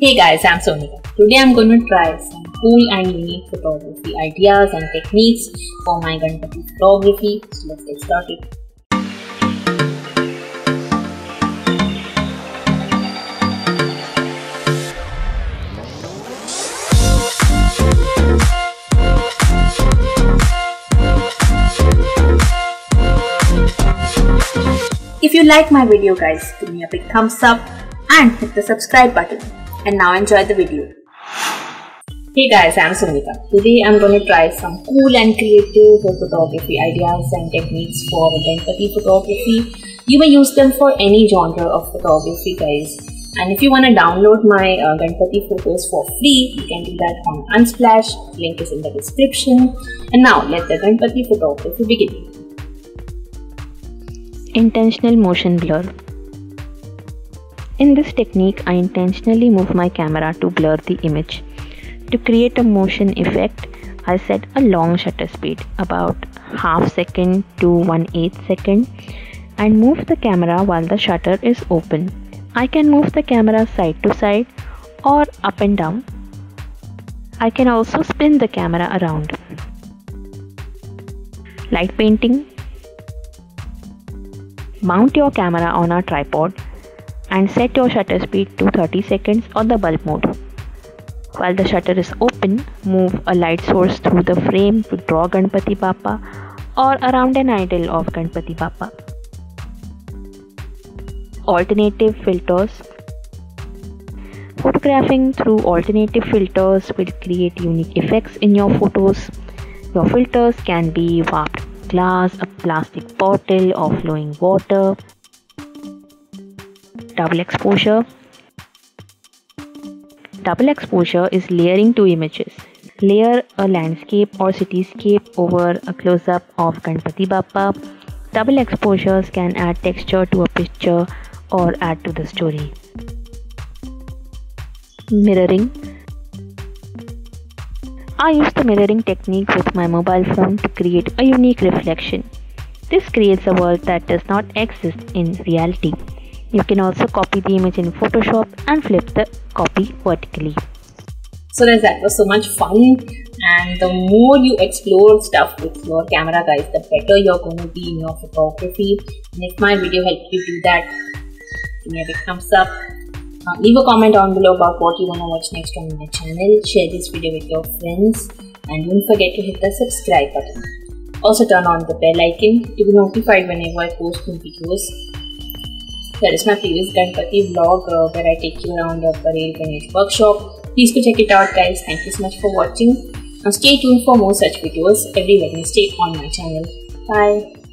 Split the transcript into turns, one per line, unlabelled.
Hey guys, I'm Sonika. Today I'm going to try some cool and unique photography ideas and techniques for my Ganpati photography. So let's get started. If you like my video guys, give me a big thumbs up and hit the subscribe button. And now enjoy the video. Hey guys, I'm Sonika. Today I'm going to try some cool and creative photography ideas and techniques for Ganpati photography. You may use them for any genre of photography guys. And if you want to download my uh, Ganpati photos for free, you can do that on Unsplash. Link is in the description. And now let the Ganpati photography begin.
Intentional motion blur. In this technique, I intentionally move my camera to blur the image. To create a motion effect, I set a long shutter speed, about half second to 1 8 second, and move the camera while the shutter is open. I can move the camera side to side or up and down. I can also spin the camera around. Light painting Mount your camera on a tripod and set your shutter speed to 30 seconds on the bulb mode. While the shutter is open, move a light source through the frame to draw Ganpati Bappa or around an idol of Ganpati Bappa. Alternative filters Photographing through alternative filters will create unique effects in your photos. Your filters can be warped glass, a plastic bottle or flowing water, double exposure. Double exposure is layering two images. Layer a landscape or cityscape over a close-up of Ganpati Bappa. Double exposures can add texture to a picture or add to the story. Mirroring I use the mirroring technique with my mobile phone to create a unique reflection. This creates a world that does not exist in reality. You can also copy the image in Photoshop and flip the copy vertically.
So guys, that was so much fun and the more you explore stuff with your camera guys, the better you're going to be in your photography. And if my video helped you do that, give me a big thumbs up uh, leave a comment down below about what you want to watch next on my channel. Share this video with your friends and don't forget to hit the subscribe button. Also turn on the bell icon to be notified whenever I post new videos. That is my previous Ganpati vlog uh, where I take you around a Parel Ganesh workshop. Please go check it out guys. Thank you so much for watching. Now stay tuned for more such videos every Wednesday on my channel. Bye.